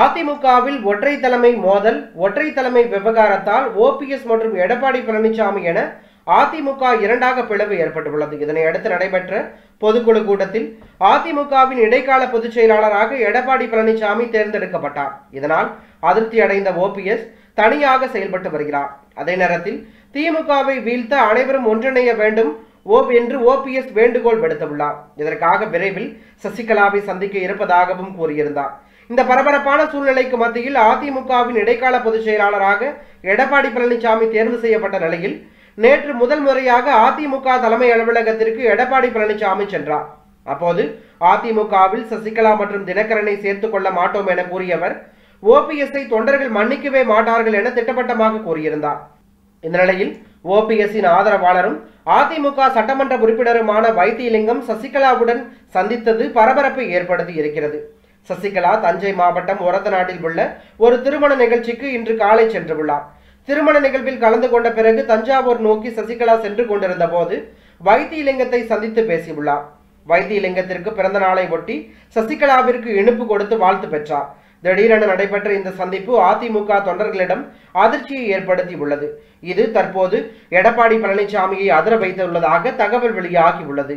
அதிமுகவில் ஒற்றை தலைமை மோதல் ஒற்றை தலைமை விவகாரத்தால் ஓபிஎஸ் மற்றும் எடப்பாடி பழனிசாமி என அதிமுக இரண்டாக பிளவு ஏற்பட்டுள்ளது. இதனை அடுத்து நடைபெற்ற பொதுக்குழு கூட்டத்தில் அதிமுகவின் இடைக்கால பொதுச் செயலாளராக எடப்பாடி பழனிசாமி தேர்ந்தெடுக்கப்பட்டார். இதனால் அதிருப்தி அடைந்த ஓபிஎஸ் தனியாக செயல்பட்டு வருகிறார். அதே நேரத்தில் திமுகவை வீழ்த்த அனைவரும் ஒன்றிணைய வேண்டும் ஓ என்று ஓபிஎஸ் வேண்டுகோள் விடுத்துள்ளார். இதற்காக விரைவில் சசிகலாவை சந்திக்க இருப்பதாகவும் கூறியிருந்தார். இந்த பரபரப்பான சூழ்நிலைக்கு மத்தியில் அதிமுகவின் இடைக்கால பொதுச் செயலாளராக எடப்பாடி பழனிசாமி தேர்வு செய்யப்பட்ட நிலையில் நேற்று முதல் முறையாக அதிமுக தலைமை அலுவலகத்திற்கு எடப்பாடி பழனிசாமி சென்றார். அப்போது அதிமுகவில் சசிகலா மற்றும் தினகரனை சேர்த்துக் கொள்ள மாட்டோம் என கூறியவர் ஓபிஎஸ்ஐ தொண்டர்கள் மன்னிக்கவே மாட்டார்கள் என திட்டவட்டமாக கூறியிருந்தார். இந்த நிலையில் ஓபிஎஸ்ஸின் ஆதரவாளரும் அதிமுக சட்டமன்ற உறுப்பினருமான வைத்தியலிங்கம் சசிகலாவுடன் சந்தித்தது பரபரப்பை ஏற்படுத்தி இருக்கிறது. சசிகலா தஞ்சை மாவட்டம் ஒரத்தநாட்டில் உள்ள ஒரு திருமண நிகழ்ச்சிக்கு இன்று காலை சென்றுள்ளார் திருமண நிகழ்வில் கலந்து கொண்ட பிறகு தஞ்சாவூர் நோக்கி சசிகலா சென்று கொண்டிருந்த போது வைத்தியலிங்கத்தை சந்தித்து பேசியுள்ளார். வைத்தியலிங்கத்திற்கு பிறந்த நாளை ஒட்டி சசிகலாவிற்கு இனிப்பு கொடுத்து வாழ்த்து பெற்றார். திடீரென நடைபெற்ற இந்த சந்திப்பு அதிமுக தொண்டர்களிடம் அதிர்ச்சியை ஏற்படுத்தி உள்ளது இது தற்போது எடப்பாடி பழனிசாமியை அதிர வைத்துள்ளதாக தகவல் வெளியாகி உள்ளது.